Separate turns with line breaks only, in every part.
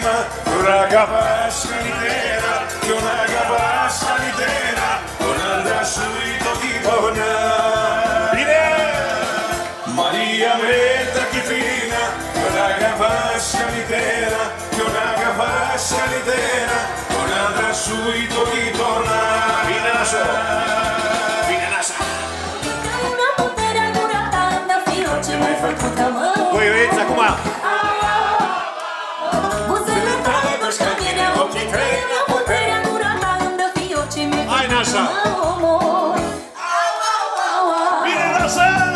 θύμα Τον αγαπάς αλυτέρα, τον αγαπάς αλυτέρα Τον άντρα
σου ή τον
τυπώνα Είναι! Μαρία με τα κυφίνα Τον αγαπάς αλυτέρα, τον αγαπάς αλυτέρα Τον άντρα σου ή
τον γειτόνα
Είναι σου! Oi, oi, Tsakuma! Așa.
Bine, lasă!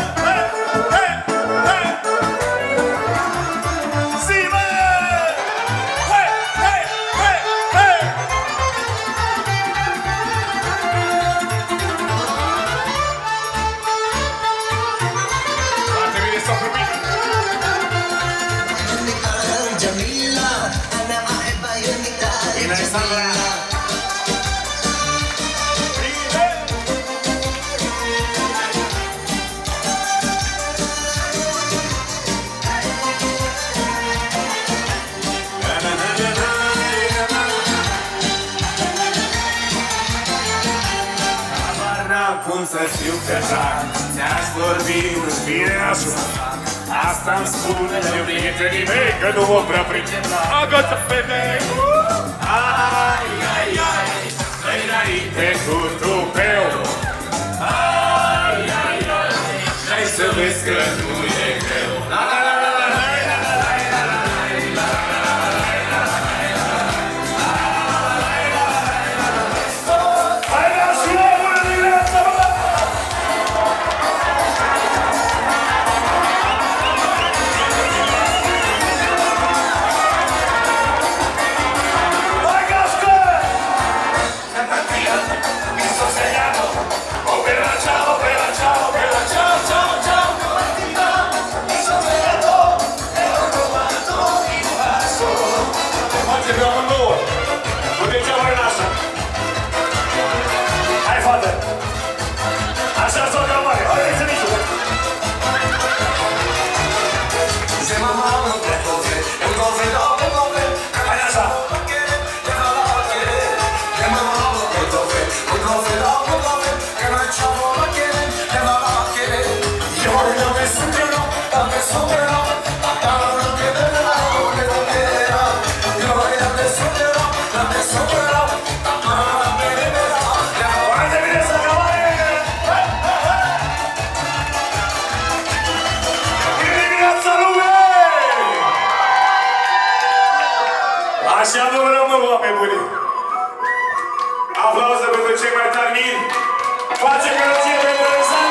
Alexandra. să fiu căjar Ne-aș vorbi un șpireașul Asta îmi spune eu prietenii mei Că nu mă prea pricep la agăță femei Ai, ai, ai. Înainte cu tupeu Ai, ai, ai. Hai să vezi că nu Você me abandoa. Așa adorăm, mă, oameni buni! Aplauze pentru cei mai tari mini! Face călăție pentru Alexandru!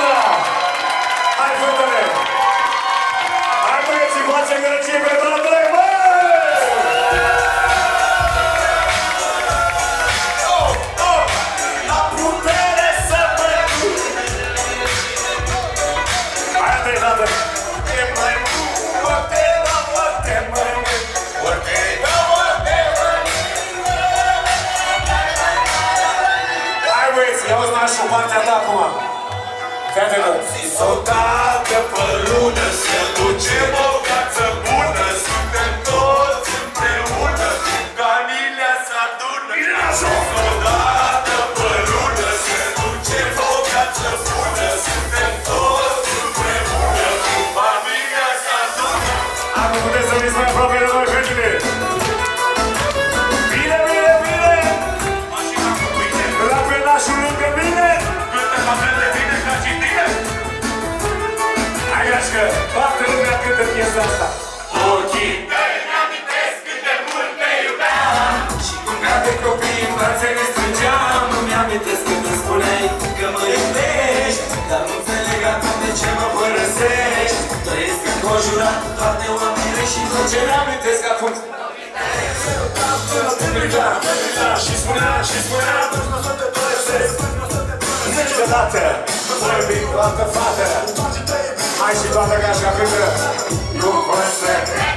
partea ta acum. Fii
atent. Zis o dată pe lună se duce jurat toate oamenii și tot ce mi-amintesc acum Te priva, te priva
și
spunea, și spunea Nu o să te părăsesc Niciodată vorbi cu altă fată. Hai și toată gașca câtă Nu vă întreb